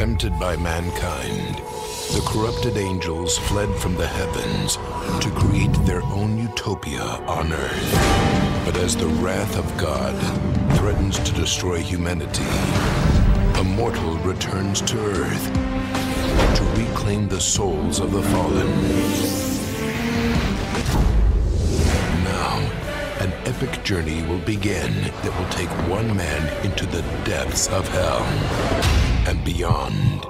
Tempted by mankind, the corrupted angels fled from the heavens to create their own utopia on earth. But as the wrath of God threatens to destroy humanity, a mortal returns to earth to reclaim the souls of the fallen. Now, an epic journey will begin that will take one man into the depths of hell and beyond.